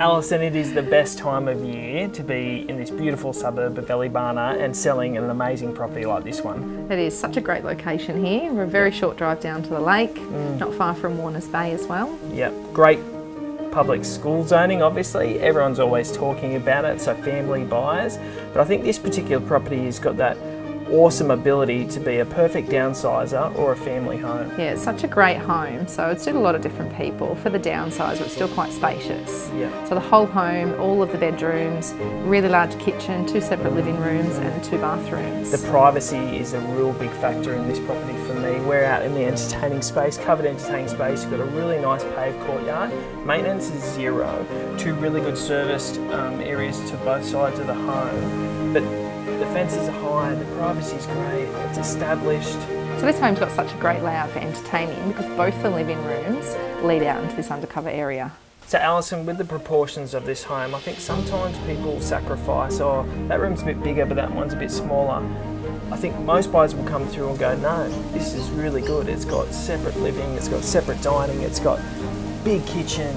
Alison, it is the best time of year to be in this beautiful suburb of Eleebana and selling an amazing property like this one. It is such a great location here. We're a very short drive down to the lake, mm. not far from Warners Bay as well. Yep, great public school zoning, obviously. Everyone's always talking about it, so family buyers. But I think this particular property has got that awesome ability to be a perfect downsizer or a family home. Yeah, it's such a great home, so it suit a lot of different people. For the downsizer, it's still quite spacious. Yeah. So the whole home, all of the bedrooms, really large kitchen, two separate living rooms and two bathrooms. The privacy is a real big factor in this property for me. We're out in the entertaining space, covered entertaining space. You've got a really nice paved courtyard. Maintenance is zero. Two really good serviced um, areas to both sides of the home. But the fences are high, the privacy is great, it's established. So this home's got such a great layout for entertaining because both the living rooms lead out into this undercover area. So Alison, with the proportions of this home, I think sometimes people sacrifice, oh, that room's a bit bigger, but that one's a bit smaller. I think most buyers will come through and go, no, this is really good. It's got separate living, it's got separate dining, it's got big kitchen,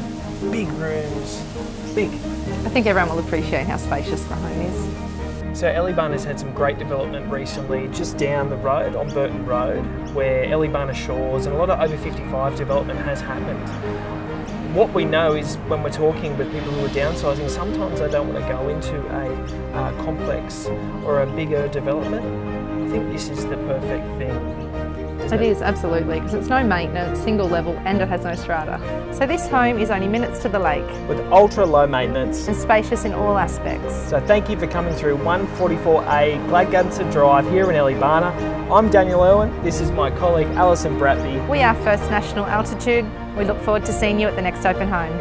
big rooms, big. I think everyone will appreciate how spacious the home is. So has had some great development recently just down the road on Burton Road where Eleebana Shores and a lot of over 55 development has happened. What we know is when we're talking with people who are downsizing, sometimes they don't want to go into a uh, complex or a bigger development. I think this is the perfect thing. It is, absolutely, because it's no maintenance, single level, and it has no strata. So this home is only minutes to the lake With ultra low maintenance. and spacious in all aspects. So thank you for coming through 144A Glad Gunson Drive here in Eleebana. I'm Daniel Irwin. This is my colleague Alison Bratby. We are First National Altitude. We look forward to seeing you at the next open home.